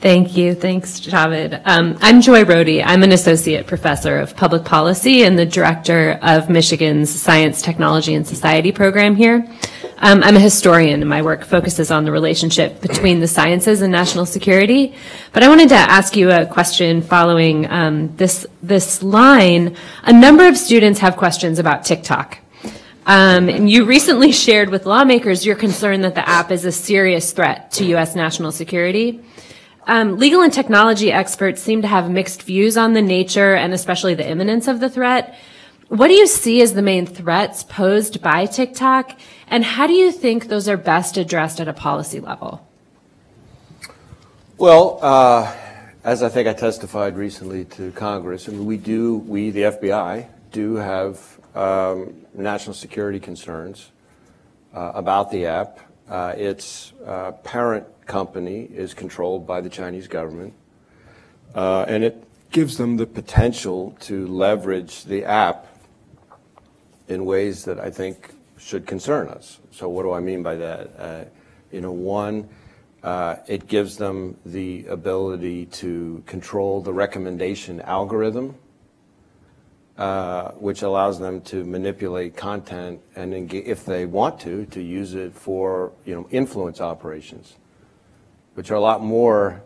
Thank you. Thanks, Javed. Um, I'm Joy Rohde. I'm an associate professor of public policy and the director of Michigan's Science, Technology, and Society program here. Um, I'm a historian, and my work focuses on the relationship between the sciences and national security. But I wanted to ask you a question following um, this this line. A number of students have questions about TikTok. Um, and you recently shared with lawmakers your concern that the app is a serious threat to U.S. national security. Um, legal and technology experts seem to have mixed views on the nature and especially the imminence of the threat. What do you see as the main threats posed by TikTok, and how do you think those are best addressed at a policy level? Well, uh, as I think I testified recently to Congress, I mean, we do, we, the FBI, do have um, national security concerns uh, about the app. Uh, its uh, parent company is controlled by the Chinese government, uh, and it gives them the potential to leverage the app in ways that I think should concern us. So what do I mean by that? Uh, you know, one, uh, it gives them the ability to control the recommendation algorithm, uh, which allows them to manipulate content and if they want to, to use it for you know influence operations which are a lot more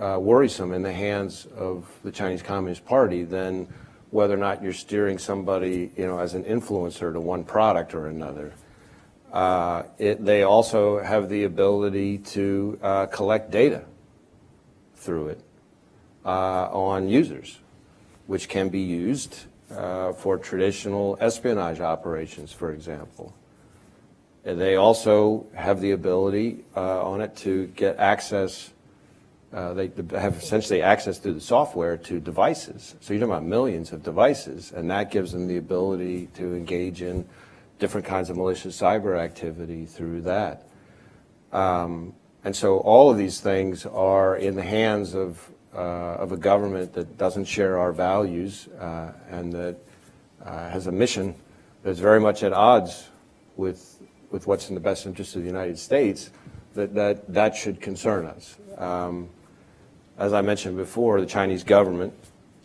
uh, worrisome in the hands of the Chinese Communist Party than whether or not you're steering somebody, you know, as an influencer to one product or another. Uh, it, they also have the ability to uh, collect data through it uh, on users, which can be used uh, for traditional espionage operations, for example. They also have the ability uh, on it to get access. Uh, they have essentially access through the software to devices. So you're talking about millions of devices, and that gives them the ability to engage in different kinds of malicious cyber activity through that. Um, and so all of these things are in the hands of, of a government that doesn't share our values uh, and that uh, has a mission that's very much at odds with with what's in the best interest of the United States, that that, that should concern us. Um, as I mentioned before, the Chinese government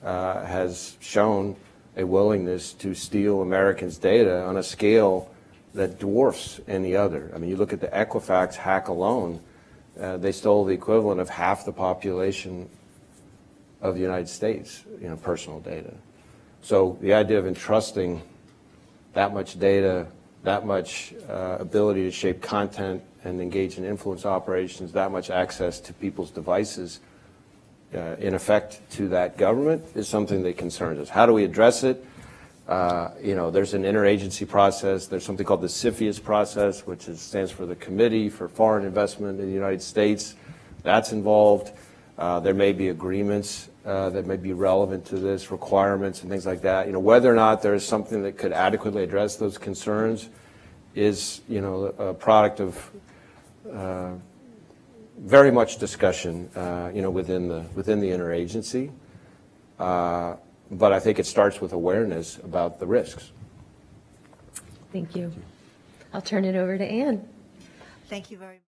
uh, has shown a willingness to steal Americans' data on a scale that dwarfs any other. I mean, you look at the Equifax hack alone, uh, they stole the equivalent of half the population of the United States, you know, personal data. So the idea of entrusting that much data that much uh, ability to shape content and engage in influence operations, that much access to people's devices, uh, in effect to that government is something that concerns us. How do we address it? Uh, you know, there's an interagency process. There's something called the CFIUS process, which is, stands for the Committee for Foreign Investment in the United States. That's involved. Uh, there may be agreements uh, that may be relevant to this, requirements and things like that. You know, whether or not there is something that could adequately address those concerns is, you know, a product of uh, very much discussion, uh, you know, within the within the interagency. Uh, but I think it starts with awareness about the risks. Thank you. I'll turn it over to Anne. Thank you very much.